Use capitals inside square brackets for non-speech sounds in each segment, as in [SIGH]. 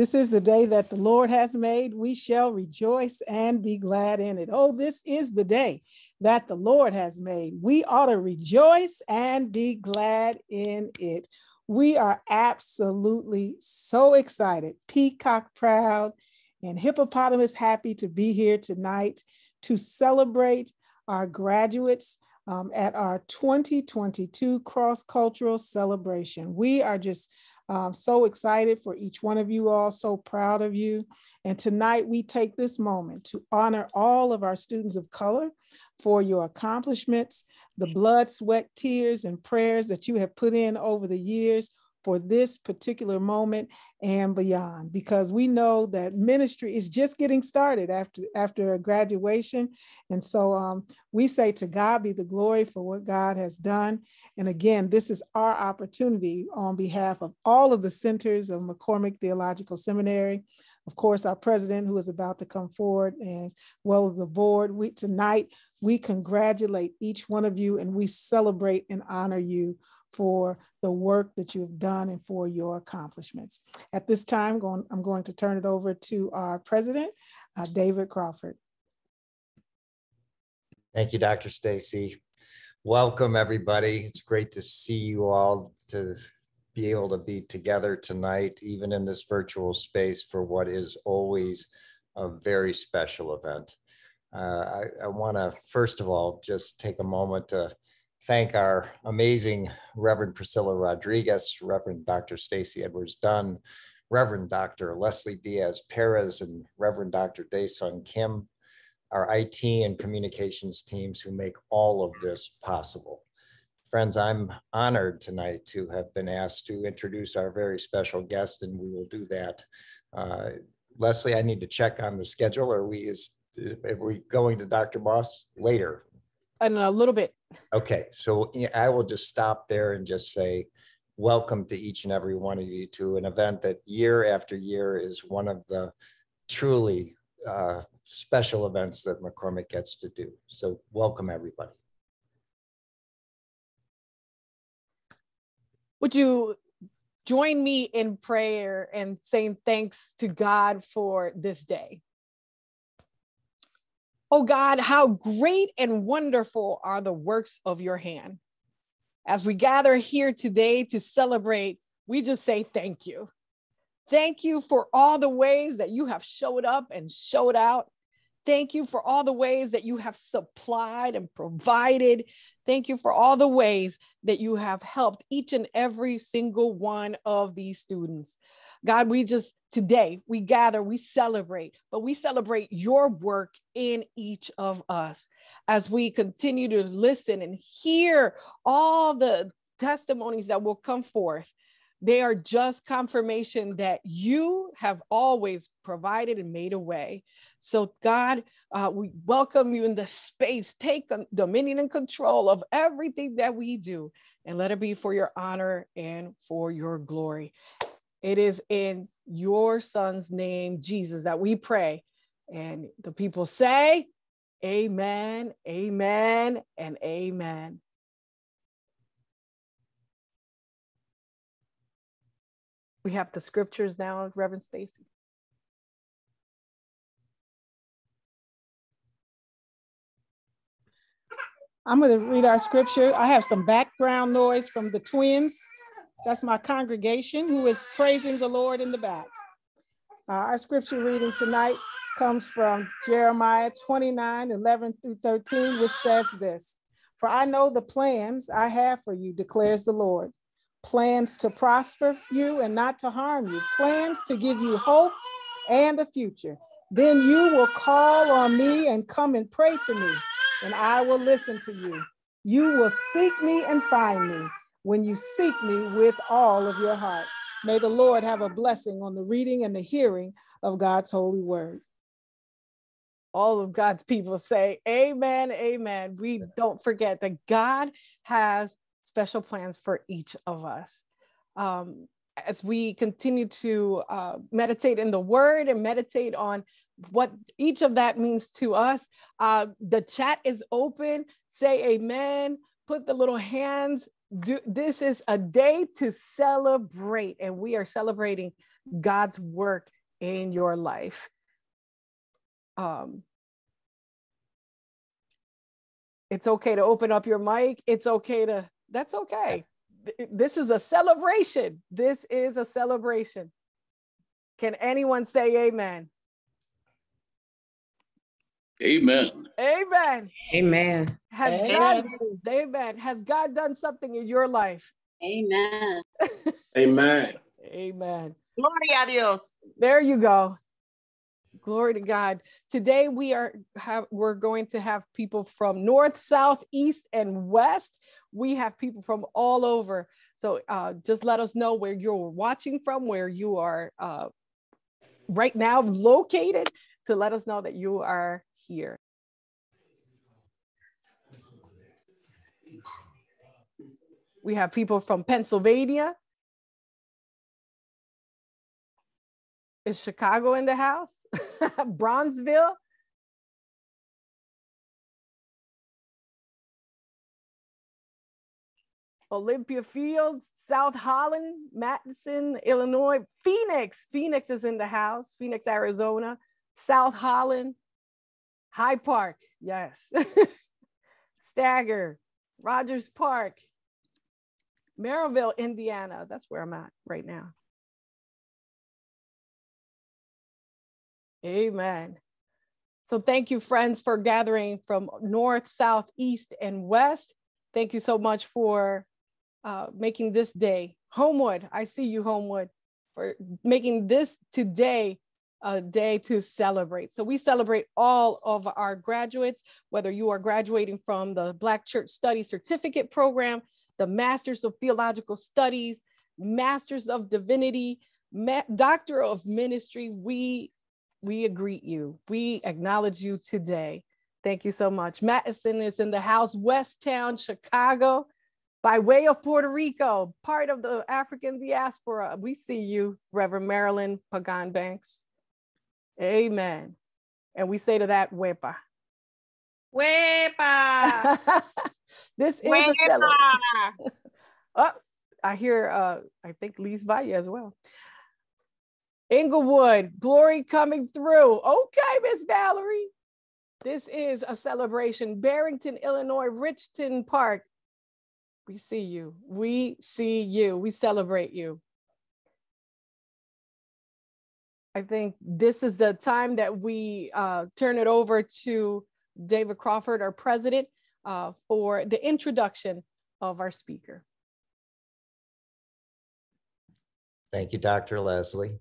This is the day that the Lord has made. We shall rejoice and be glad in it. Oh, this is the day that the Lord has made. We ought to rejoice and be glad in it. We are absolutely so excited, peacock proud, and hippopotamus happy to be here tonight to celebrate our graduates um, at our 2022 cross cultural celebration. We are just um, so excited for each one of you all, so proud of you. And tonight we take this moment to honor all of our students of color for your accomplishments, the blood, sweat, tears, and prayers that you have put in over the years for this particular moment and beyond because we know that ministry is just getting started after after a graduation. And so um, we say to god be the glory for what god has done. And again this is our opportunity on behalf of all of the centers of mccormick theological seminary. Of course our president who is about to come forward as well as the board we tonight we congratulate each one of you and we celebrate and honor you for the work that you have done and for your accomplishments. At this time, going, I'm going to turn it over to our president, uh, David Crawford. Thank you, Dr. Stacy. Welcome, everybody. It's great to see you all to be able to be together tonight, even in this virtual space for what is always a very special event. Uh, I, I want to, first of all, just take a moment to thank our amazing Reverend Priscilla Rodriguez, Reverend Dr. Stacy Edwards Dunn, Reverend Dr. Leslie Diaz Perez, and Reverend Dr. Daesun Kim, our IT and communications teams who make all of this possible. Friends, I'm honored tonight to have been asked to introduce our very special guest, and we will do that. Uh, Leslie, I need to check on the schedule. Are we is, are we going to Dr. Moss later? In a little bit. Okay, so I will just stop there and just say, welcome to each and every one of you to an event that year after year is one of the truly uh, special events that McCormick gets to do. So welcome everybody. Would you join me in prayer and saying thanks to God for this day? Oh God, how great and wonderful are the works of your hand. As we gather here today to celebrate, we just say thank you. Thank you for all the ways that you have showed up and showed out. Thank you for all the ways that you have supplied and provided. Thank you for all the ways that you have helped each and every single one of these students. God, we just today we gather, we celebrate, but we celebrate your work in each of us as we continue to listen and hear all the testimonies that will come forth. They are just confirmation that you have always provided and made a way. So, God, uh, we welcome you in the space. Take dominion and control of everything that we do, and let it be for your honor and for your glory. It is in your son's name, Jesus, that we pray. And the people say, Amen, Amen, and Amen. We have the scriptures now, Reverend Stacy. I'm going to read our scripture. I have some background noise from the twins. That's my congregation who is praising the Lord in the back. Uh, our scripture reading tonight comes from Jeremiah 29 11 through 13, which says this For I know the plans I have for you, declares the Lord plans to prosper you and not to harm you, plans to give you hope and a future. Then you will call on me and come and pray to me, and I will listen to you. You will seek me and find me when you seek me with all of your heart. May the Lord have a blessing on the reading and the hearing of God's holy word. All of God's people say, Amen, Amen. We don't forget that God has special plans for each of us. Um, as we continue to uh, meditate in the word and meditate on what each of that means to us, uh, the chat is open. Say amen. Put the little hands do, this is a day to celebrate, and we are celebrating God's work in your life. Um, it's okay to open up your mic. It's okay to, that's okay. This is a celebration. This is a celebration. Can anyone say amen? Amen. Amen. Amen. Has Amen. God, amen. Has God done something in your life? Amen. [LAUGHS] Amen. Amen. Gloria a Dios. There you go. Glory to God. Today we are have we're going to have people from north, south, east, and west. We have people from all over. So uh, just let us know where you're watching from, where you are uh, right now located, to let us know that you are here. We have people from Pennsylvania. Is Chicago in the house? [LAUGHS] Bronzeville? Olympia Fields, South Holland, Madison, Illinois, Phoenix. Phoenix is in the house. Phoenix, Arizona, South Holland, Hyde Park, yes. [LAUGHS] Stagger, Rogers Park, Merrillville, Indiana. That's where I'm at right now. Amen. So thank you, friends, for gathering from north, south, east, and west. Thank you so much for uh, making this day. Homewood, I see you, Homewood, for making this today a day to celebrate. So we celebrate all of our graduates, whether you are graduating from the Black Church Study Certificate Program, the Masters of Theological Studies, Masters of Divinity, Ma- Doctor of Ministry. We we greet you. We acknowledge you today. Thank you so much. Madison is in the house, West Town, Chicago, by way of Puerto Rico, part of the African diaspora. We see you, Reverend Marilyn Pagan Banks. Amen. And we say to that, Wepa. Huepa. [LAUGHS] this is a celebration. [LAUGHS] Oh, I hear, uh, I think Lee's Valle as well. Englewood, glory coming through. Okay, Miss Valerie. This is a celebration. Barrington, Illinois, Richton Park. We see you. We see you. We celebrate you. I think this is the time that we uh, turn it over to David Crawford, our president, uh, for the introduction of our speaker. Thank you, Dr. Leslie.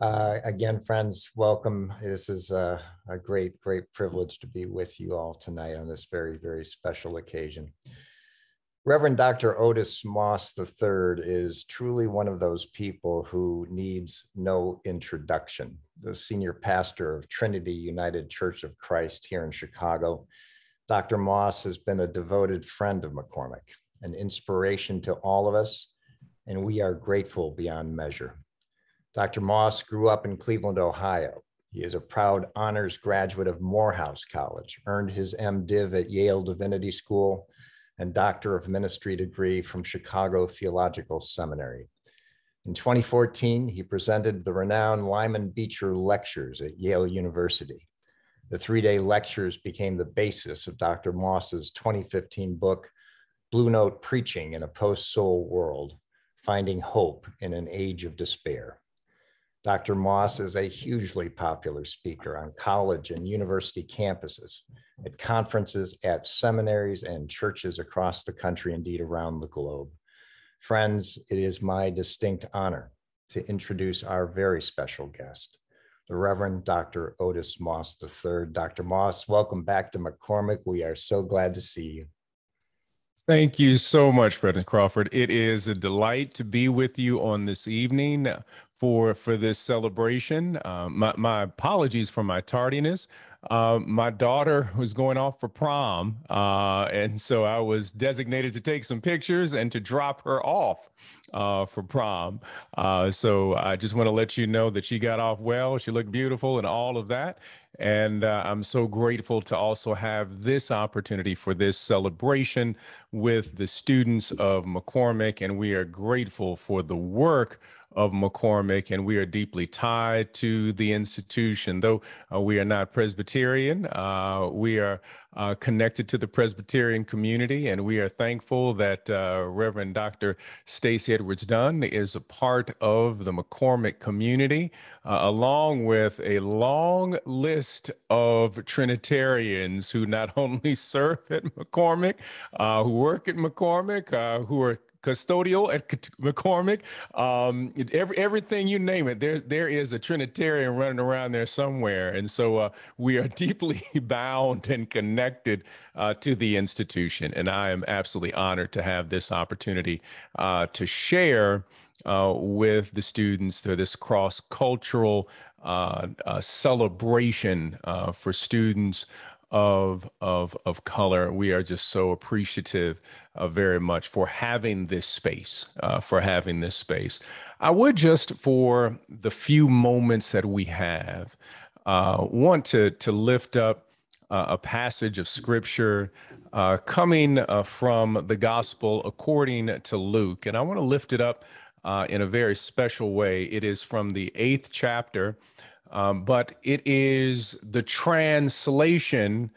Uh, Again, friends, welcome. This is a, a great, great privilege to be with you all tonight on this very, very special occasion. Reverend Dr. Otis Moss III is truly one of those people who needs no introduction. The senior pastor of Trinity United Church of Christ here in Chicago. Dr. Moss has been a devoted friend of McCormick, an inspiration to all of us, and we are grateful beyond measure. Dr. Moss grew up in Cleveland, Ohio. He is a proud honors graduate of Morehouse College, earned his MDiv at Yale Divinity School, and Doctor of Ministry degree from Chicago Theological Seminary. In 2014, he presented the renowned Lyman Beecher Lectures at Yale University. The three-day lectures became the basis of Dr. Moss's 2015 book, Blue Note Preaching in a Post-Soul World, Finding Hope in an Age of Despair. Dr. Moss is a hugely popular speaker on college and university campuses, at conferences, at seminaries, and churches across the country, indeed around the globe. Friends, it is my distinct honor to introduce our very special guest, the Reverend Dr. Otis Moss III. Dr. Moss, welcome back to McCormick. We are so glad to see you. Thank you so much, President Crawford. It is a delight to be with you on this evening for for this celebration. Um, my, my apologies for my tardiness. Um, my daughter [LAUGHS] was going off for prom. Uh, and so I was designated to take some pictures and to drop her off uh, for prom. Uh, so I just want to let you know that she got off well. She looked beautiful and all of that. And uh, I'm so grateful to also have this opportunity for this celebration with the students of McCormick. And we are grateful for the work of McCormick, and we are deeply tied to the institution. Though uh, we are not Presbyterian, uh, we are uh, connected to the Presbyterian community, and we are thankful that uh, Reverend Dr. Stacy Edwards Dunn is a part of the McCormick community, uh, along with a long list of Trinitarians who not [LAUGHS] only serve at McCormick, uh, who work at McCormick, who are custodial at [LAUGHS] McCormick. Um, every everything you name it, there there is a Trinitarian running around there somewhere, and so uh, we are [LAUGHS] deeply [LAUGHS] bound and connected uh, to the institution. And I am absolutely honored to have this opportunity uh, to share uh, with the students to this cross cultural uh, uh, celebration for students of of of color. We are just so appreciative uh, very much for having this space, uh, for having this space. I would just for the few moments that we have uh, want to to lift up uh, a passage of scripture uh, coming uh, from the gospel according to Luke, and I want to lift it up in a very special way. It is from the eighth chapter. Um, but it is the translation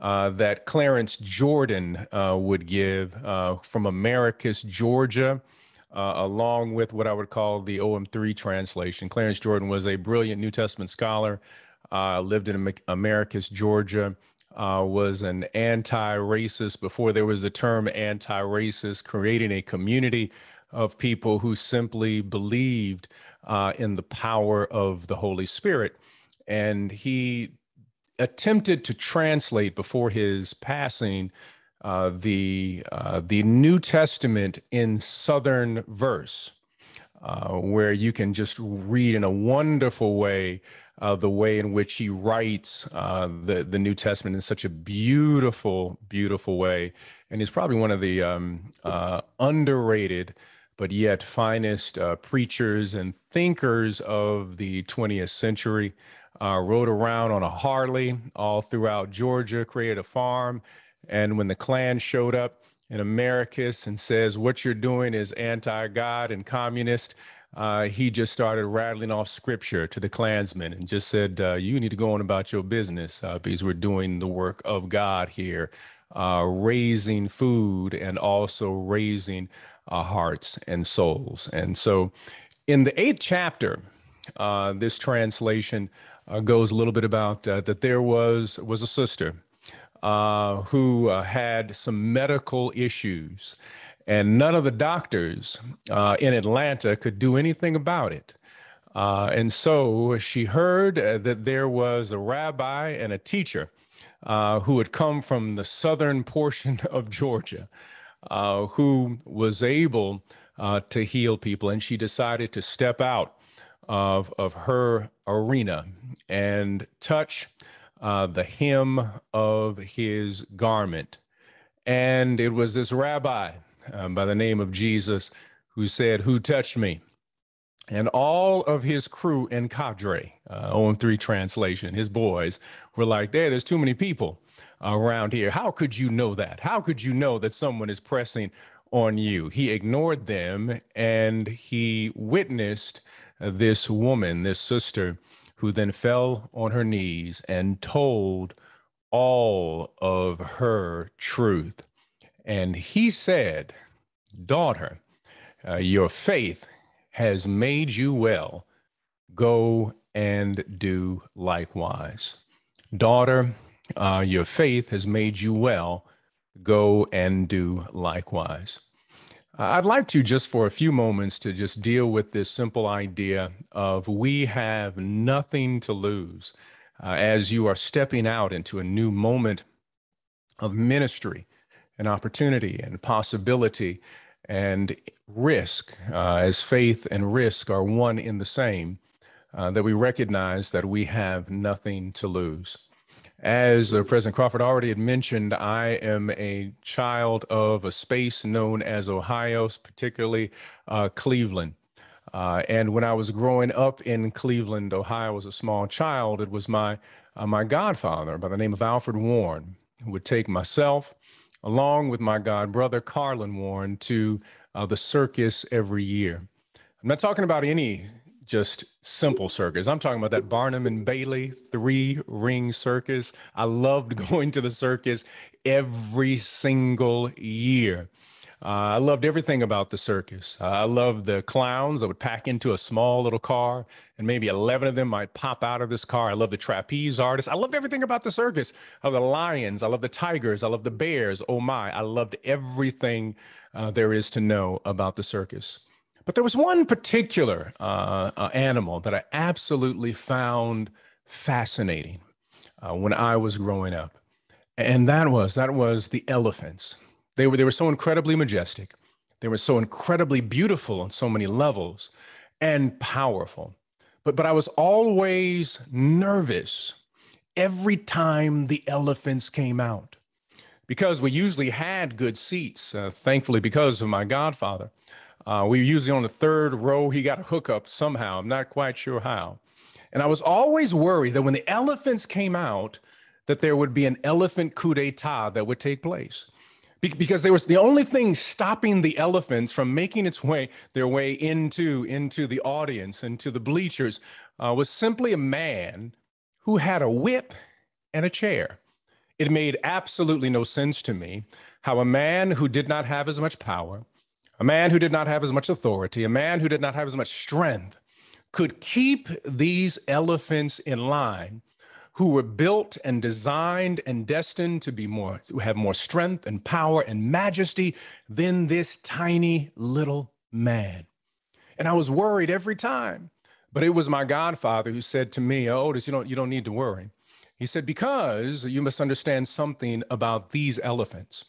uh, that Clarence Jordan uh, would give uh, from Americus, Georgia, uh, along with what I would call the OM3 translation. Clarence Jordan was a brilliant New Testament scholar, uh, lived in Americus, Georgia. was an anti racist before there was the term anti racist, creating a community of people who simply believed in the power of the Holy Spirit. And he attempted to translate before his passing uh, the uh, the New Testament in Southern verse, uh, where you can just read in a wonderful way uh, the way in which he writes uh, the the New Testament in such a beautiful, beautiful way, and he's probably one of the um, uh, underrated but yet finest preachers and thinkers of the 20th century uh, rode around on a Harley all throughout Georgia, created a farm. And when the Klan showed up in Americus and says, What you're doing is anti God and communist, uh, he just started rattling off scripture to the Klansmen and just said, uh, You need to go on about your business uh, because we're doing the work of God here, uh, raising food and also raising uh, hearts and souls. And so in the eighth chapter, uh, this translation uh, goes a little bit about uh, that there was was a sister uh, who uh, had some medical issues, and none of the doctors uh, in Atlanta could do anything about it. Uh, and so she heard that there was a rabbi and a teacher who had come from the southern [LAUGHS] portion of Georgia, who was able to heal people, and she decided to step out of, of her arena and touch uh, the hem of his garment. And it was this rabbi um, by the name of Jesus who said, Who touched me? And all of his crew and cadre, uh, OM3 translation, his boys were like, There, there's too many people around here. How could you know that? How could you know that someone is pressing on you? He ignored them and he witnessed this woman, this sister, who then fell on her knees and told all of her truth. And he said, Daughter, uh, your faith has made you well. Go and do likewise. Daughter, uh, your faith has made you well. Go and do likewise. I'd like to just for a few moments to just deal with this simple idea of we have nothing to lose uh, as you are stepping out into a new moment of ministry and opportunity and possibility and risk, uh, as faith and risk are one in the same, uh, that we recognize that we have nothing to lose. As uh, President Crawford already had mentioned, I am a child of a space known as Ohio, particularly uh, Cleveland. Uh, and when I was growing up in Cleveland, Ohio, as a small child, it was my uh, my godfather by the name of Alfred Warren who would take myself, along with my god brother Carlin Warren, to uh, the circus every year. I'm not talking about any just simple circus. I'm talking about that Barnum and Bailey three ring circus. I loved [LAUGHS] going to the circus every single year. Uh, I loved everything about the circus. Uh, I loved the clowns that would pack into a small little car, and maybe 11 of them might pop out of this car. I loved the trapeze artists. I loved everything about the circus. I love the lions. I love the tigers. I love the bears. Oh my, I loved everything uh, there is to know about the circus. But there was one particular uh, uh, animal that I absolutely found fascinating uh, when I was growing up, and that was that was the elephants. They were they were so incredibly majestic, they were so incredibly beautiful on so many levels, and powerful. But but I was always nervous every time the elephants came out because we usually had good seats, uh, thankfully because of my godfather. Uh, we were usually on the third row. He got a hookup somehow. I'm not quite sure how. And I was always worried that when the elephants came out, that there would be an elephant coup d'etat that would take place. Be- because there was the only thing stopping the elephants from making its way their way into, into the audience, into the bleachers, uh, was simply a man who had a whip and a chair. It made absolutely no sense to me how a man who did not have as much power, a man who did not have as much authority, a man who did not have as much strength, could keep these elephants in line who were built and designed and destined to be more to have more strength and power and majesty than this tiny little man. And i was worried every time but it was my godfather who said to me oh, otis you don't you don't need to worry. He said because you must understand something about these elephants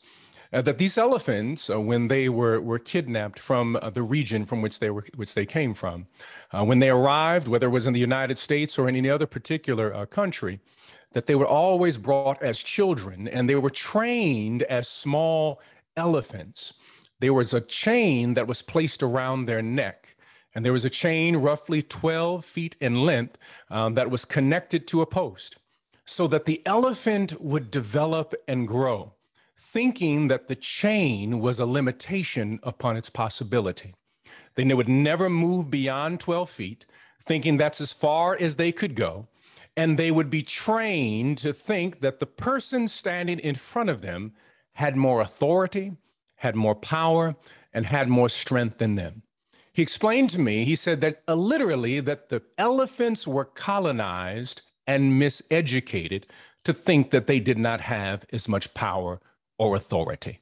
uh, that these elephants, uh, when they were, were kidnapped from uh, the region from which they were which they came from, uh, when they arrived, whether it was in the United States or in any other particular uh, country, that they were always brought as children and they were trained as small elephants. There was a chain that was placed around their neck. And there was a chain roughly 12 feet in length um, that was connected to a post so that the elephant would develop and grow thinking that the chain was a limitation upon its possibility. They would never move beyond 12 feet, thinking that's as far as they could go. And they would be trained to think that the person standing in front of them had more authority, had more power, and had more strength than them. He explained to me, he said that uh, literally that the elephants were colonized and miseducated to think that they did not have as much power or authority.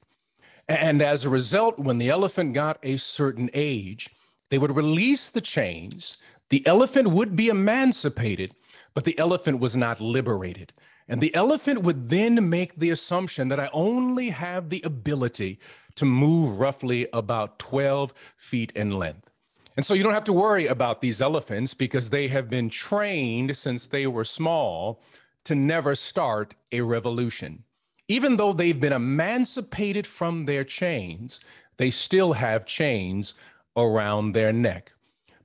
And as a result, when the elephant got a certain age, they would release the chains. The elephant would be emancipated, but the elephant was not liberated. And the elephant would then make the assumption that I only have the ability to move roughly about 12 feet in length. And so you don't have to worry about these elephants because they have been trained since they were small to never start a revolution even though they've been emancipated from their chains, they still have chains around their neck.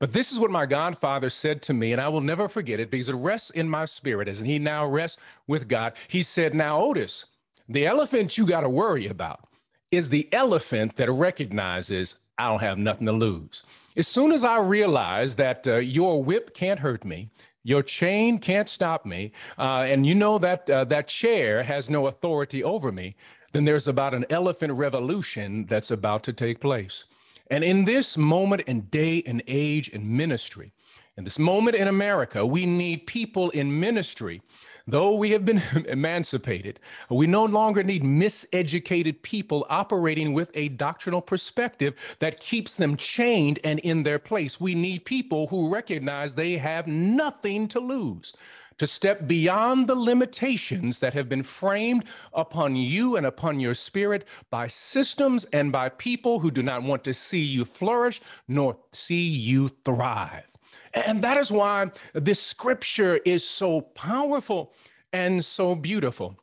But this is what my godfather said to me, and I will never forget it because it rests in my spirit as he now rests with God. He said, Now, Otis, the elephant you got to worry about is the elephant that recognizes I don't have nothing to lose. As soon as I realize that uh, your whip can't hurt me, your chain can't stop me, uh, and you know that uh, that chair has no authority over me. Then there's about an elephant revolution that's about to take place. And in this moment and day and age in ministry, in this moment in America, we need people in ministry Though we have been [LAUGHS] emancipated, we no longer need miseducated people operating with a doctrinal perspective that keeps them chained and in their place. We need people who recognize they have nothing to lose to step beyond the limitations that have been framed upon you and upon your spirit by systems and by people who do not want to see you flourish nor see you thrive. And that is why this scripture is so powerful and so beautiful.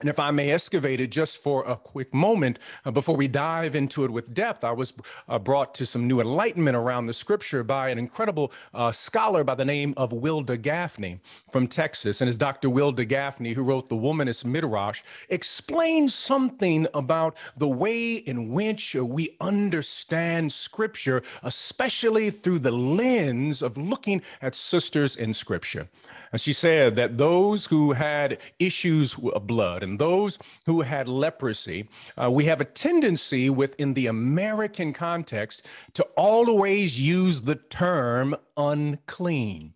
And if I may excavate it just for a quick moment uh, before we dive into it with depth, I was uh, brought to some new enlightenment around the scripture by an incredible uh, scholar by the name of Wilda Gafney from Texas. And as Dr. Wilda Gafney, who wrote The Womanist Midrash, explains something about the way in which we understand scripture, especially through the lens of looking at sisters in scripture. And she said that those who had issues of blood and those who had leprosy, uh, we have a tendency within the American context to always use the term unclean.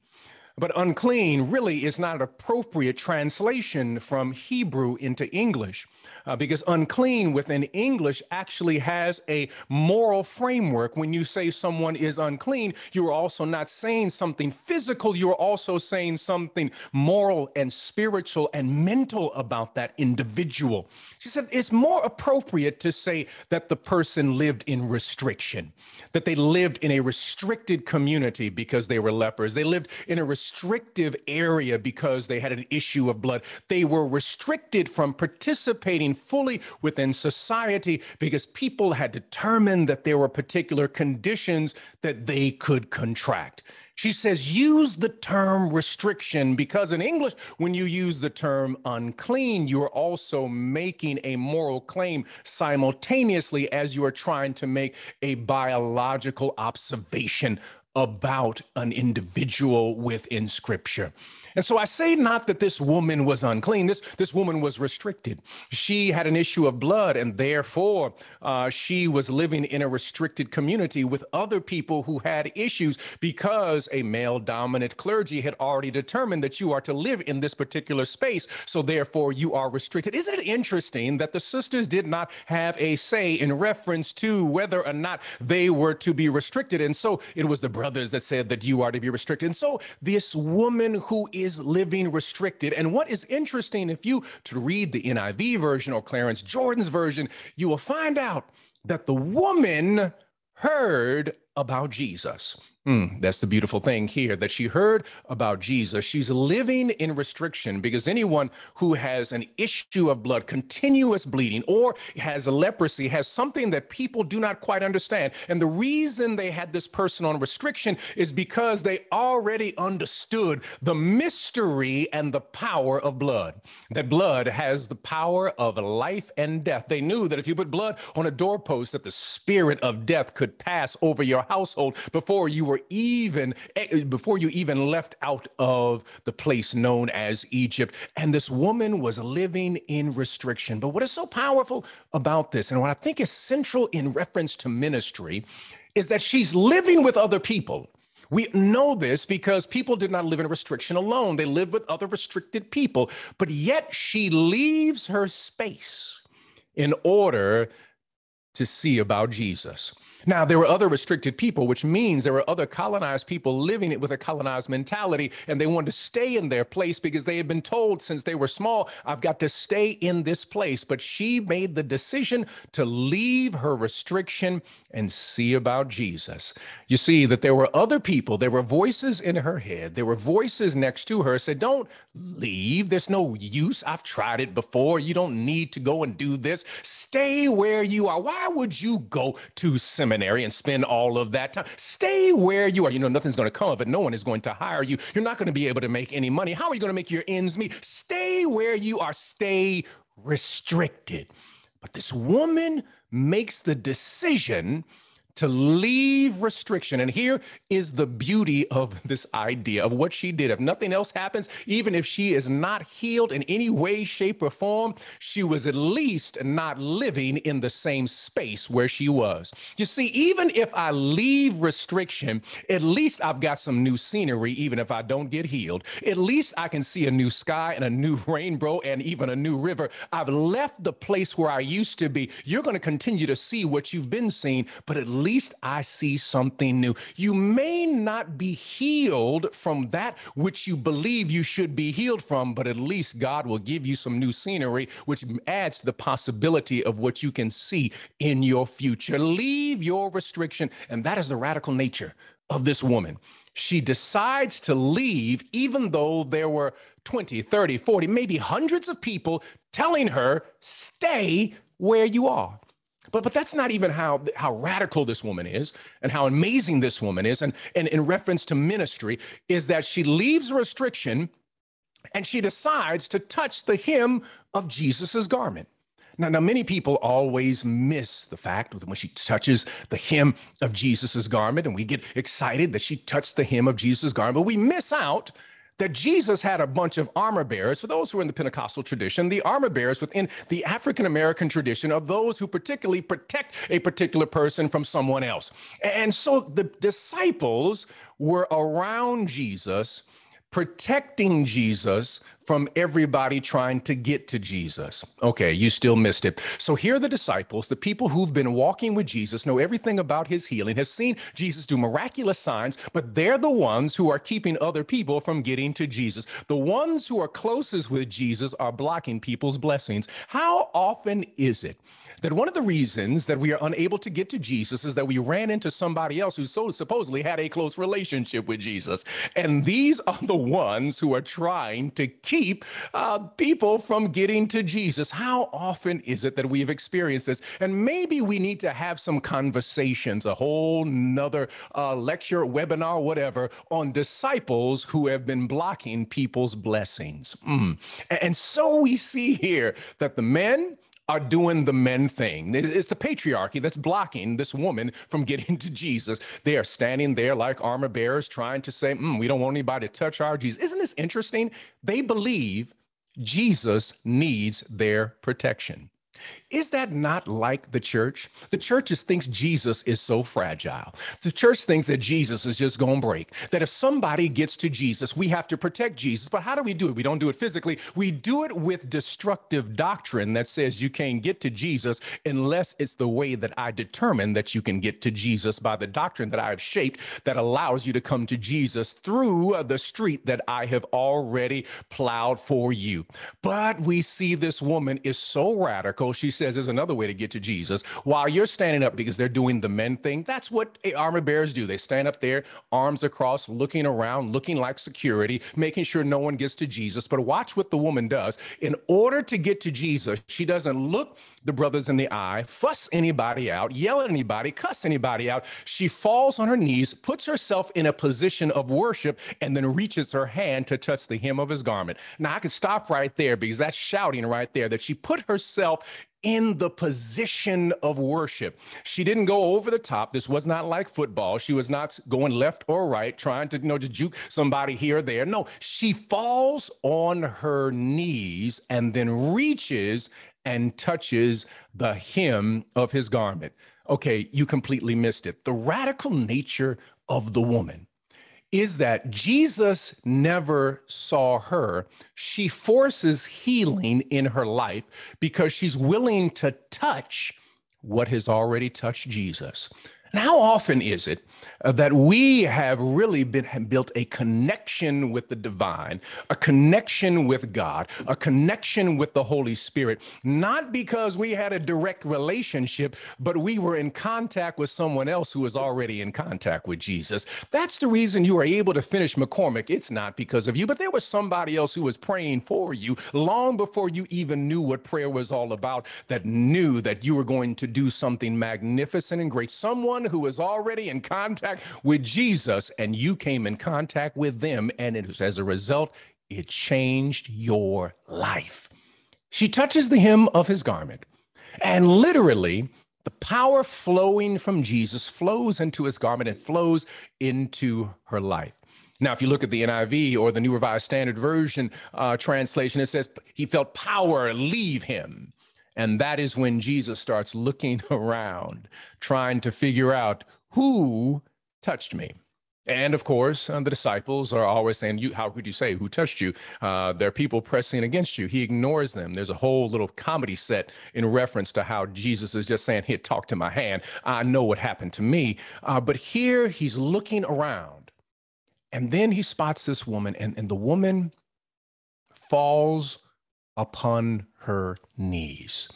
But unclean really is not an appropriate translation from Hebrew into English uh, because unclean within English actually has a moral framework. When you say someone is unclean, you're also not saying something physical, you're also saying something moral and spiritual and mental about that individual. She said it's more appropriate to say that the person lived in restriction, that they lived in a restricted community because they were lepers, they lived in a restrictive area because they had an issue of blood. They were restricted from participating fully within society because people had determined that there were particular conditions that they could contract. She says, use the term restriction because in English, when you use the term unclean, you're also making a moral claim simultaneously as you are trying to make a biological observation about an individual within scripture. And so I say not that this woman was unclean. This, this woman was restricted. She had an issue of blood, and therefore uh, she was living in a restricted community with other people who had issues because a male dominant clergy had already determined that you are to live in this particular space. So therefore you are restricted. Isn't it interesting that the sisters did not have a say in reference to whether or not they were to be restricted? And so it was the brothers that said that you are to be restricted. And so this woman who is living restricted. And what is interesting, if you to read the NIV version or Clarence Jordan's version, you will find out that the woman heard about Jesus. Mm, that's the beautiful thing here that she heard about Jesus. She's living in restriction because anyone who has an issue of blood, continuous bleeding, or has leprosy has something that people do not quite understand. And the reason they had this person on restriction is because they already understood the mystery and the power of blood. That blood has the power of life and death. They knew that if you put blood on a doorpost, that the spirit of death could pass over your household before you were even eh, before you even left out of the place known as Egypt. And this woman was living in restriction. But what is so powerful about this, and what I think is central in reference to ministry, is that she's living with other people. We know this because people did not live in restriction alone. They lived with other restricted people, but yet she leaves her space in order to see about Jesus. Now, there were other restricted people, which means there were other colonized people living it with a colonized mentality, and they wanted to stay in their place because they had been told since they were small, I've got to stay in this place. But she made the decision to leave her restriction and see about Jesus. You see that there were other people, there were voices in her head, there were voices next to her said, Don't leave. There's no use. I've tried it before. You don't need to go and do this. Stay where you are. Why would you go to seminary? Seminary and spend all of that time. Stay where you are. You know, nothing's going to come of it. No one is going to hire you. You're not going to be able to make any money. How are you going to make your ends meet? Stay where you are. Stay restricted. But this woman makes the decision to leave restriction. And here is the beauty of this idea of what she did. If nothing else happens, even if she is not healed in any way, shape, or form, she was at least not living in the same space where she was. You see, even if I leave restriction, at least I've got some new scenery, even if I don't get healed. At least I can see a new sky and a new [LAUGHS] rainbow and even a new river. I've left the place where I used to be. You're going to continue to see what you've been seeing, but at least least I see something new. You may not be healed from that which you believe you should be healed from, but at least God will give you some new scenery, which adds to the possibility of what you can see in your future. Leave your restriction. And that is the radical nature of this woman. She decides to leave, even though there were 20, 30, 40, maybe hundreds of people telling her, stay where you are. But, but that's not even how, how radical this woman is and how amazing this woman is. And, and in reference to ministry, is that she leaves restriction and she decides to touch the hem of Jesus's garment. Now, now, many people always miss the fact that when she touches the hem of Jesus's garment, and we get excited that she touched the hem of Jesus' garment, but we miss out that Jesus had a bunch of armor bearers. For those who are in the Pentecostal tradition, the armor bearers within the African American tradition of those who particularly protect a particular person from someone else. And so the disciples were around Jesus protecting Jesus from everybody trying to get to Jesus. Okay, you still missed it. So here are the disciples, the people who've been walking with Jesus, know everything about his healing, have seen Jesus do miraculous signs, but they're the ones who are keeping other people from getting to Jesus. The ones who are closest with Jesus are blocking people's blessings. How often is it that one of the reasons that we are unable to get to Jesus is that we ran into somebody else who so supposedly had a close relationship with Jesus. And these are the ones who are trying to keep uh, people from getting to Jesus. How often is it that we have experienced this? And maybe we need to have some conversations, a whole nother uh, lecture, webinar, whatever, on disciples who have been blocking people's blessings. Mm. And so we see here that the men, are doing the men thing. It's the patriarchy that's blocking this woman from getting to Jesus. They are standing there like armor bearers trying to say, mm, we don't want anybody to touch our Jesus. Isn't this interesting? They believe Jesus needs their protection. Is that not like the church? The church just thinks Jesus is so fragile. The church thinks that Jesus is just going to break. That if somebody gets to Jesus, we have to protect Jesus. But how do we do it? We don't do it physically. We do it with destructive doctrine that says you can't get to Jesus unless it's the way that I determine that you can get to Jesus by the doctrine that I have shaped that allows you to come to Jesus through the street that I have already plowed for you. But we see this woman is so radical. She's says there's another way to get to Jesus while you're standing up because they're doing the men thing. That's what armor bearers do. They stand up there, arms across, looking around, looking like security, making sure no one gets to Jesus. But watch what the woman does. In order to get to Jesus, she doesn't look the brothers in the eye, fuss anybody out, yell at anybody, cuss anybody out. She falls on her knees, puts herself in a position of worship, and then reaches her hand to touch the hem of his garment. Now, I could stop right there because that's shouting right there that she put herself in the position of worship. She didn't go over the top. This was not like football. She was not going left or right, trying to you know to juke somebody here or there. No, she falls on her knees and then reaches and touches the hem of his garment. Okay, you completely missed it. The radical nature of the woman is that Jesus never saw her. She forces healing in her life because she's willing to touch what has already touched Jesus. And how often is it uh, that we have really been have built a connection with the divine, a connection with God, a connection with the Holy Spirit, not because we had a direct relationship, but we were in contact with someone else who was already in contact with Jesus. That's the reason you are able to finish McCormick. It's not because of you, but there was somebody else who was praying for you long before you even knew what prayer was all about, that knew that you were going to do something magnificent and great. Someone someone who was already in contact with Jesus and you came in contact with them. And it was, as a result, it changed your life. She touches the hem of his garment, and literally, the power flowing from Jesus flows into his garment and flows into her life. Now, if you look at the NIV or the New Revised Standard Version uh, translation, it says he felt power leave him. And that is when Jesus starts looking [LAUGHS] around, trying to figure out who touched me. And of course, uh, the disciples are always saying, "You, how could you say who touched you?" Uh, there are people pressing against you. He ignores them. There's a whole little comedy set in reference to how Jesus is just saying, "Here, talk to my hand. I know what happened to me." Uh, but here he's looking around, and then he spots this woman, and, and the woman falls upon her knees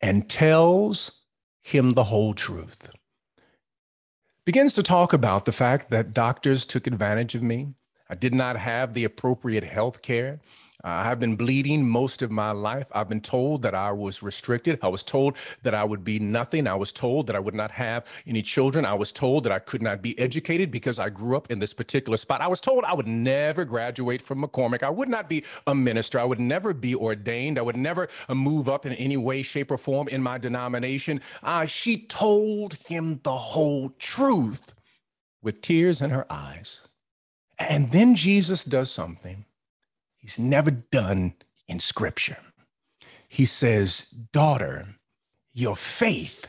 and tells him the whole truth. Begins to talk about the fact that doctors took advantage of me. I did not have the appropriate health care. I've been bleeding most of my life. I've been told that I was restricted. I was told that I would be nothing. I was told that I would not have any children. I was told that I could not be educated because I grew up in this particular spot. I was told I would never graduate from McCormick. I would not be a minister. I would never be ordained. I would never uh, move up in any way, shape, or form in my denomination. Uh, she told him the whole truth with tears in her eyes. And then Jesus does something he's never done in scripture. He says, Daughter, your faith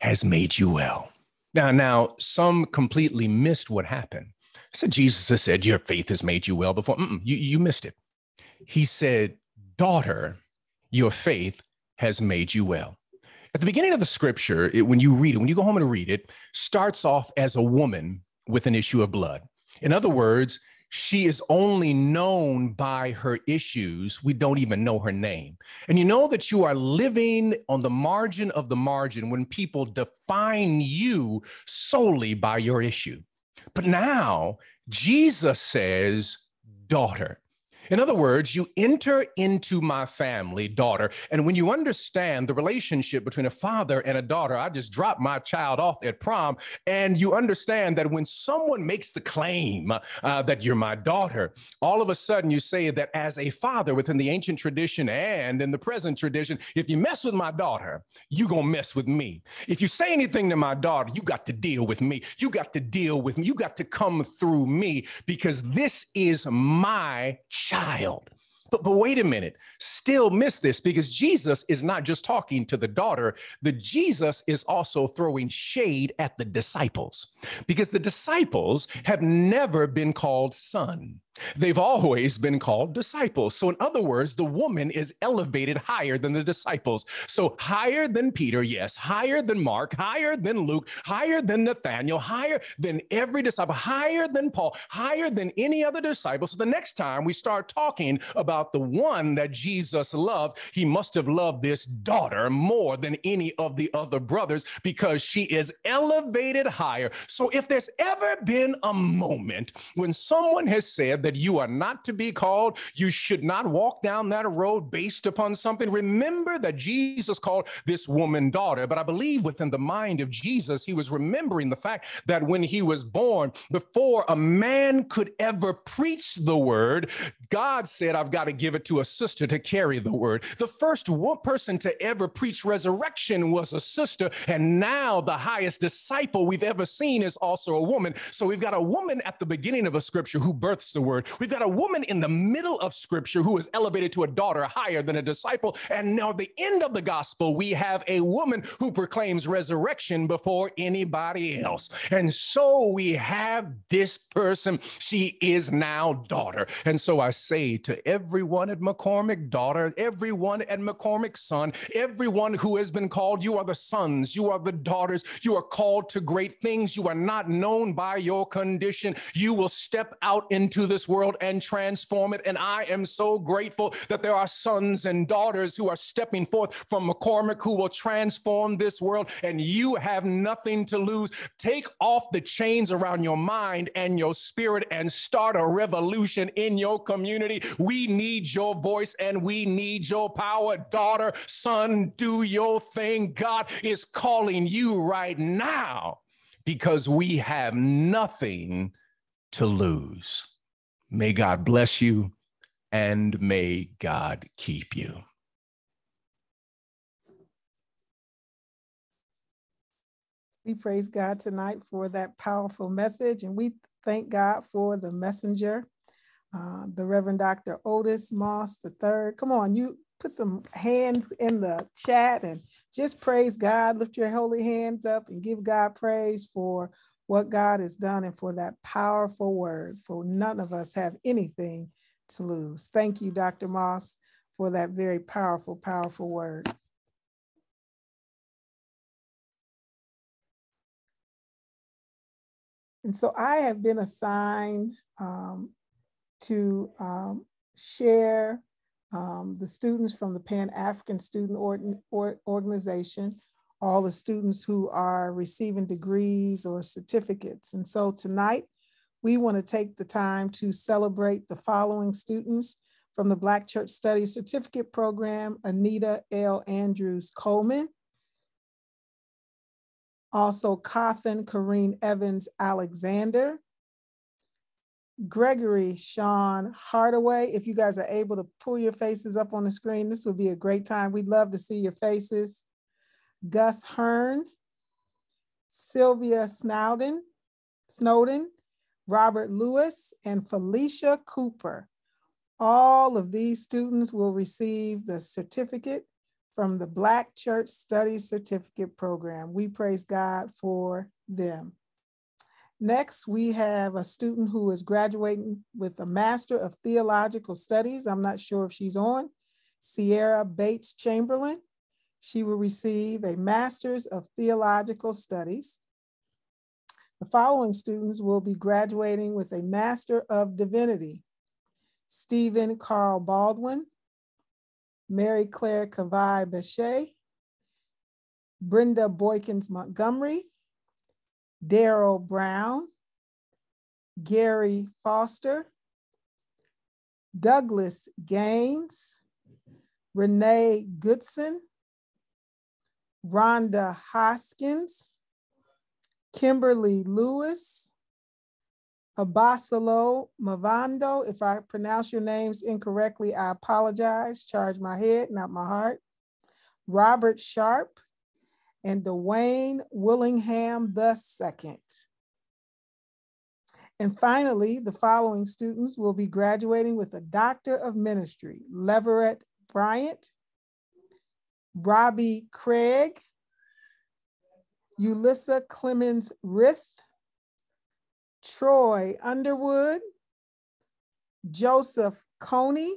has made you well. Now, now, some completely missed what happened. So Jesus has said, Your faith has made you well before. Mm-mm, you, you missed it. He said, Daughter, your faith has made you well. At the beginning of the scripture, it, when you read it, when you go home and read it, starts off as a woman with an issue of blood. In other words, she is only known by her issues. We don't even know her name. And you know that you are living on the margin of the margin when people define you solely by your issue. But now Jesus says, daughter. In other words, you enter into my family, daughter. And when you understand the relationship between a father and a daughter, I just dropped my child off at prom, and you understand that when someone makes the claim uh, that you're my daughter, all of a sudden you say that as a father within the ancient tradition and in the present tradition, if you mess with my daughter, you gonna mess with me. If you say anything to my daughter, you got to deal with me. You got to deal with me. You got to come through me because this is my child child. But, but wait a minute, still miss this because Jesus is not just talking to the daughter, the Jesus is also throwing shade at the disciples because the disciples have never been called son. They've always been called disciples. So, in other words, the woman is elevated higher than the disciples. So, higher than Peter, yes, higher than Mark, higher than Luke, higher than Nathaniel, higher than every disciple, higher than Paul, higher than any other disciple. So, the next time we start talking about the one that Jesus loved, he must have loved this daughter more than any of the other brothers because she is elevated higher. So, if there's ever been a moment when someone has said, that you are not to be called. You should not walk down that road based upon something. Remember that Jesus called this woman daughter, but I believe within the mind of Jesus, he was remembering the fact that when he was born, before a man could ever preach the word, God said, I've got to give it to a sister to carry the word. The first person to ever preach resurrection was a sister, and now the highest disciple we've ever seen is also a woman. So we've got a woman at the beginning of a scripture who births the word word. We've got a woman in the middle of scripture who is elevated to a daughter higher than a disciple. And now, the end of the gospel, we have a woman who proclaims resurrection before anybody else. And so we have this person. She is now daughter. And so I say to everyone at McCormick, daughter, everyone at McCormick, son, everyone who has been called, you are the sons, you are the daughters, you are called to great things. You are not known by your condition. You will step out into this world and transform it. And I am so grateful that there are sons and daughters who are stepping forth from McCormick who will transform this world. And you have nothing to lose. Take off the chains around your mind and your spirit and start a revolution in your community. We need your voice and we need your power. Daughter, son, do your thing. God is calling you right now because we have nothing to lose. May God bless you and may God keep you. We praise God tonight for that powerful message, and we thank God for the messenger, uh, the Reverend Dr. Otis Moss III. Come on, you put some hands in the chat and just praise God. Lift your holy hands up and give God praise for what God has done and for that powerful word, for none of us have anything to lose. Thank you, Dr. Moss, for that very powerful, powerful word. And so I have been assigned um, to um, share um, the students from the Pan African Student Organization all the students who are receiving degrees or certificates. And so tonight, we want to take the time to celebrate the following students. from the Black Church Studies Certificate Program, Anita L. Andrews Coleman. Also, Cothan Kareen Evans Alexander. Gregory Sean Hardaway. If you guys are able to pull your faces up on the screen, this would be a great time. We'd love to see your faces. Gus Hearn, Sylvia Snowden, Snowden, Robert Lewis, and Felicia Cooper. All of these students will receive the certificate from the Black Church Studies Certificate Program. We praise God for them. Next, we have a student who is graduating with a Master of Theological Studies. I'm not sure if she's on. Sierra Bates Chamberlain. She will receive a Master's of Theological Studies. The following students will be graduating with a Master of Divinity. Stephen Carl Baldwin, Mary Claire Kavai Bechet, Brenda Boykins Montgomery, Daryl Brown, Gary Foster, Douglas Gaines, Renee Goodson, Rhonda Hoskins, Kimberly Lewis, Abasalo Mavando. If I pronounce your names incorrectly, I apologize. Charge my head, not my heart. Robert Sharp and Dwayne Willingham II. And finally, the following students will be graduating with a Doctor of Ministry, Leverett Bryant, Robbie Craig, Ulissa Clemens Rith, Troy Underwood, Joseph Coney,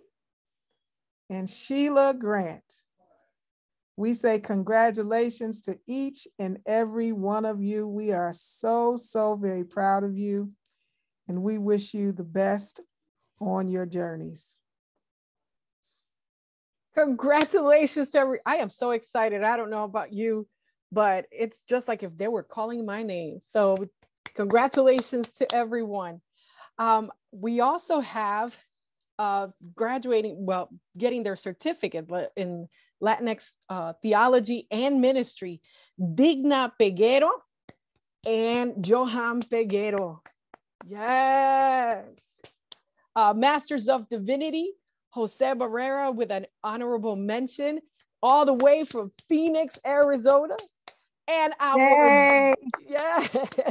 and Sheila Grant. We say congratulations to each and every one of you. We are so, so very proud of you, and we wish you the best on your journeys. Congratulations to every, I am so excited. I don't know about you, but it's just like if they were calling my name. So congratulations to everyone. Um, we also have uh, graduating, well, getting their certificate, in Latinx uh, theology and ministry, Digna Peguero and Johan Peguero. Yes. Uh, Masters of Divinity, Jose Barrera with an honorable mention, all the way from Phoenix, Arizona. And our, Yay. yes, [LAUGHS]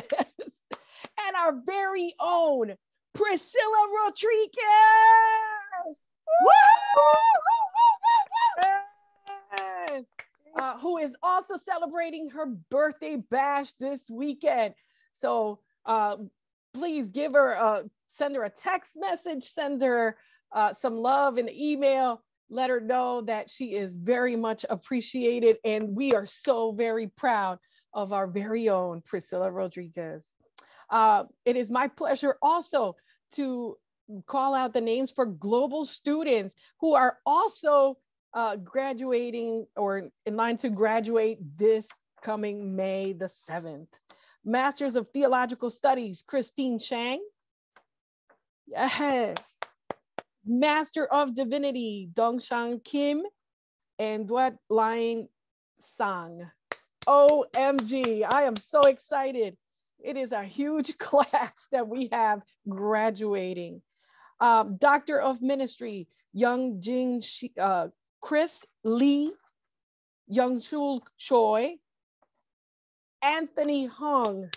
and our very own Priscilla Rodriguez. Yes. Uh, who is also celebrating her birthday bash this weekend. So uh, please give her, a, send her a text message, send her uh, some love in the email. Let her know that she is very much appreciated. And we are so very proud of our very own Priscilla Rodriguez. Uh, it is my pleasure also to call out the names for global students who are also uh, graduating or in line to graduate this coming May the 7th. Masters of Theological Studies, Christine Chang. Yes. Master of Divinity, Dongshan Kim and Duat Lying Sang. OMG, I am so excited. It is a huge [LAUGHS] class that we have graduating. Um, Doctor of Ministry, Young Jing uh, Chris Lee, Young Chul Choi, Anthony Hong,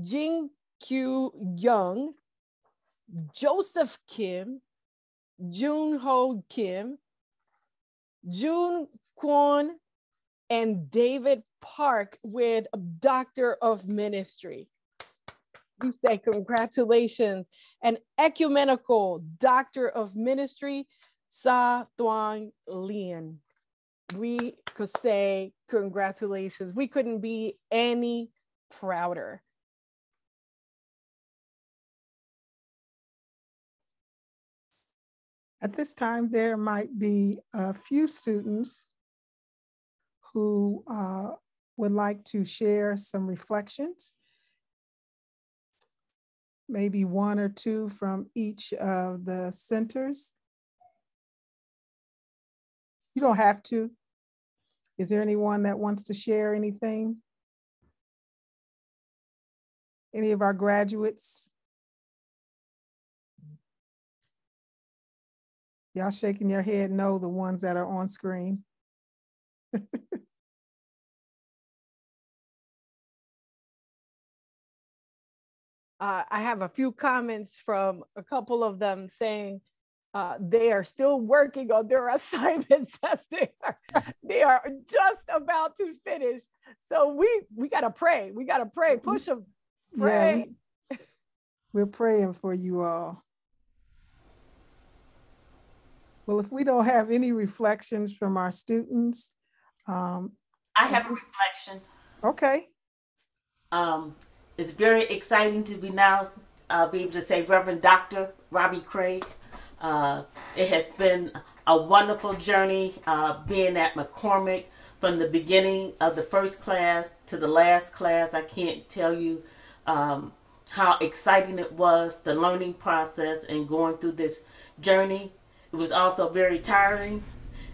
Jing Q Young, Joseph Kim, Jun Ho Kim, June Kwon, and David Park with a Doctor of Ministry. We say congratulations. An ecumenical Doctor of Ministry, Sa Thuong Lien. We could say congratulations. We couldn't be any prouder. At this time, there might be a few students who uh, would like to share some reflections, maybe one or two from each of the centers. You don't have to. Is there anyone that wants to share anything? Any of our graduates? Y'all shaking your head no, the ones that are on screen. [LAUGHS] Uh, I have a few comments from a couple of them saying uh, they are still working on their [LAUGHS] assignments as they are, they are just about to finish. So we we gotta pray. We gotta pray. Mm-hmm. Push them. Yeah, Pray. We're praying for you all. Well, if we don't have any reflections from our students, um, I have a reflection. okay, Um, it's very exciting to be now uh, be able to say Reverend Dr. Robbie Craig. Uh, it has been a wonderful journey uh, being at McCormick from the beginning of the first class to the last class. I can't tell you um, how exciting it was, the learning process and going through this journey. It was also very tiring.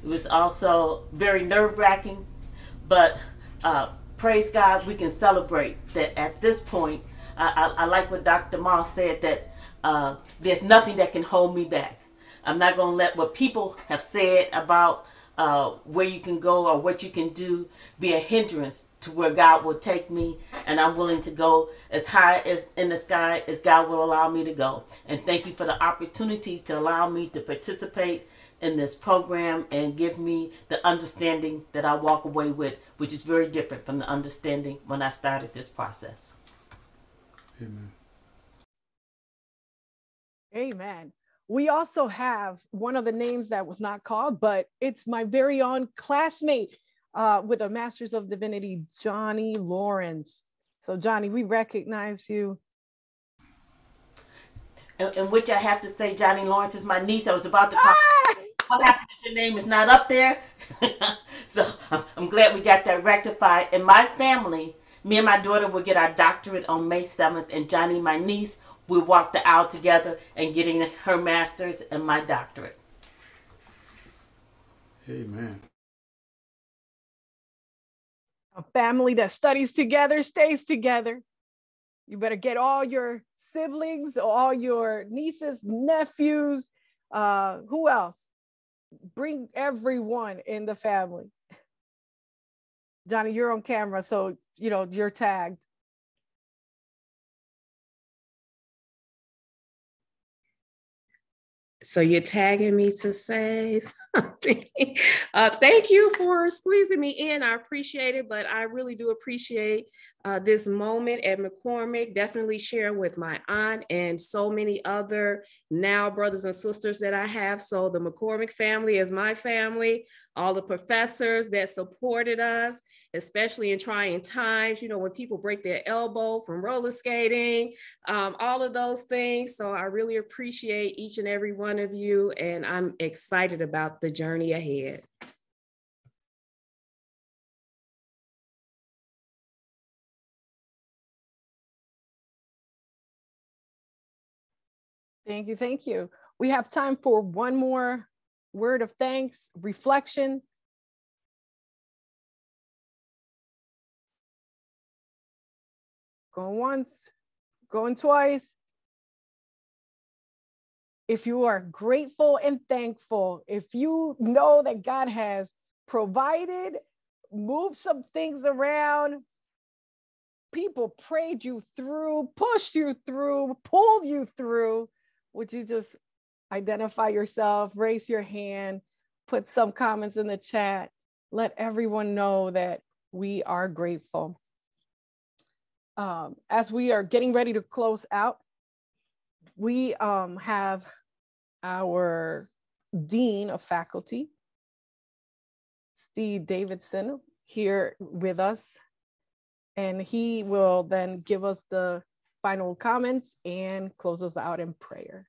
It was also very nerve wracking. But uh, praise God, we can celebrate that at this point. I, I, I like what Dr. Moss said that uh, there's nothing that can hold me back. I'm not going to let what people have said about uh, where you can go or what you can do be a hindrance to where God will take me. And I'm willing to go as high as in the sky as God will allow me to go. And thank you for the opportunity to allow me to participate in this program and give me the understanding that I walk away with, which is very different from the understanding when I started this process. Amen. Amen. We also have one of the names that was not called, but it's my very own classmate uh, with a Master's of Divinity, Johnny Lawrence. So, Johnny, we recognize you. In, in which I have to say, Johnny Lawrence is my niece. I was about to call. Ah! What happened your name is not up there? [LAUGHS] so I'm, I'm glad we got that rectified. And my family, me and my daughter will get our doctorate on May 7th, and Johnny, my niece, will walk the aisle together and getting her master's and my doctorate. Amen. A family that studies together stays together. You better get all your siblings, all your nieces, nephews, uh, who else? Bring everyone in the family. Johnny, you're on camera, so you know you're tagged. So you're tagging me to say [LAUGHS] something. uh, thank you for squeezing me in. I appreciate it, but I really do appreciate uh, this moment at McCormick. Definitely share with my aunt and so many other now brothers and sisters that I have. So the McCormick family is my family. All the professors that supported us, especially in trying times. You know when people break their elbow from roller skating, um, all of those things. So I really appreciate each and every one of you, and I'm excited about the journey ahead. Thank you. Thank you. We have time for one more word of thanks, reflection. Going once, going twice. If you are grateful and thankful, if you know that God has provided, moved some things around, people prayed you through, pushed you through, pulled you through, would you just identify yourself, raise your hand, put some comments in the chat, let everyone know that we are grateful. Um, as we are getting ready to close out, we um, have our Dean of Faculty, Steed Davidson, here with us. And he will then give us the final comments and close us out in prayer.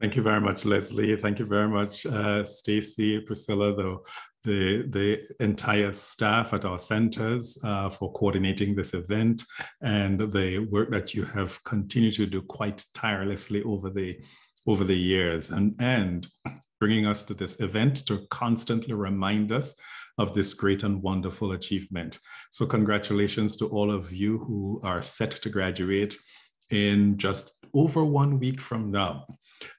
Thank you very much, Leslie. Thank you very much, uh, Stacy, Priscilla, the, the, the entire staff at our centers uh, for coordinating this event and the work that you have continued to do quite tirelessly over the over the years and, and bringing us to this event to constantly remind us of this great and wonderful achievement. So congratulations to all of you who are set to graduate in just over one week from now.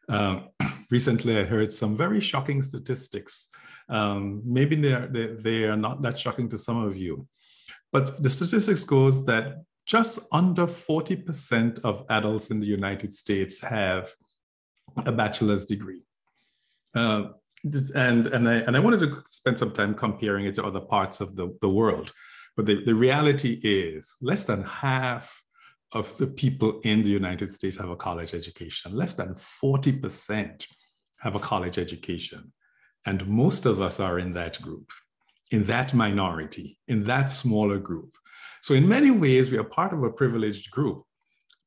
Uh, [CLEARS THROAT] recently, I heard some very shocking statistics. Um, maybe they are, they, they are not that shocking to some of you, but the statistics goes that just under 40% of adults in the United States have a bachelor's degree. Uh, and, and, I, and I wanted to spend some time comparing it to other parts of the, the world. But the, the reality is less than half of the people in the United States have a college education. Less than 40% have a college education. And most of us are in that group, in that minority, in that smaller group. So, in many ways, we are part of a privileged group.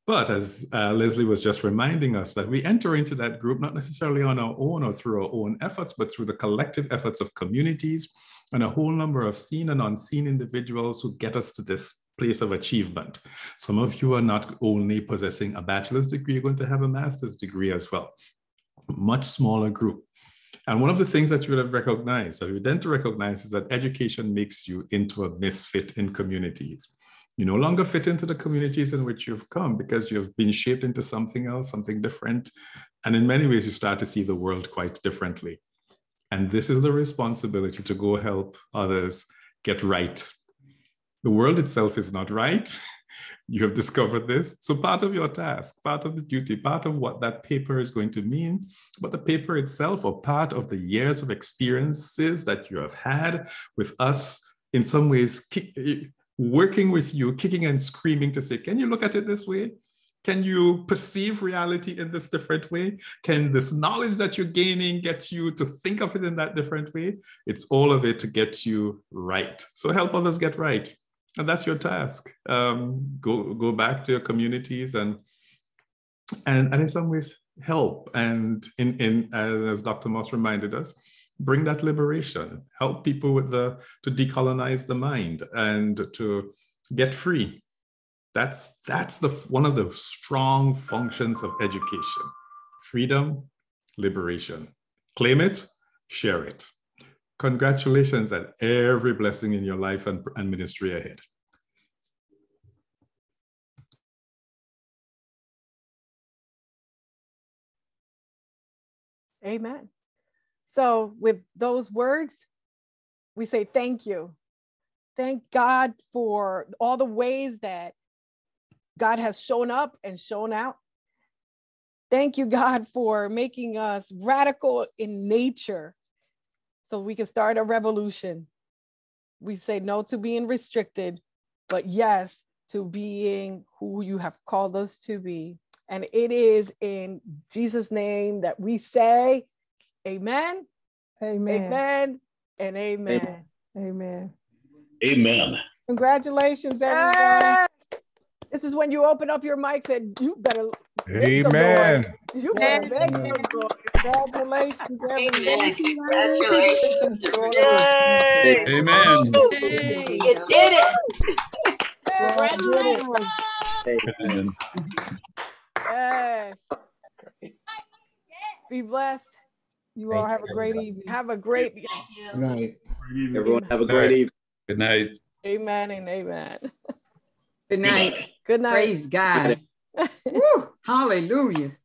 But as uh, Leslie was just reminding us, that we enter into that group not necessarily on our own or through our own efforts, but through the collective efforts of communities and a whole number of seen and unseen individuals who get us to this place of achievement. Some of you are not only possessing a bachelor's degree, you're going to have a master's degree as well. Much smaller group. And one of the things that you would have recognized, that you then to recognize, is that education makes you into a misfit in communities. You no longer fit into the communities in which you've come because you've been shaped into something else, something different. And in many ways, you start to see the world quite differently. And this is the responsibility to go help others get right. The world itself is not right. You have discovered this. So, part of your task, part of the duty, part of what that paper is going to mean, but the paper itself, or part of the years of experiences that you have had with us, in some ways, working with you, kicking and screaming to say, Can you look at it this way? Can you perceive reality in this different way? Can this knowledge that you're gaining get you to think of it in that different way? It's all of it to get you right. So help others get right. And that's your task. Um, go, go back to your communities and, and, and in some ways help. And in, in as Dr. Moss reminded us, bring that liberation, help people with the to decolonize the mind and to get free. That's that's the one of the strong functions of education. Freedom, liberation. Claim it, share it. Congratulations and every blessing in your life and, and ministry ahead. Amen. So, with those words, we say thank you. Thank God for all the ways that God has shown up and shown out. Thank you, God, for making us radical in nature so we can start a revolution. We say no to being restricted, but yes to being who you have called us to be. And it is in Jesus' name that we say, Amen. Amen. Amen. And amen. Amen. Amen. Congratulations, everyone. Yes. This is when you open up your mics and you better. Amen. You better make Congratulations, everyone. Congratulations. Yay. Amen. You did it. Congratulations. Yes. Be blessed. You all have a great evening. Have a great Good night. Everyone have a great evening. Good night. Amen and amen. Good night. Good night. Praise God. Woo, hallelujah.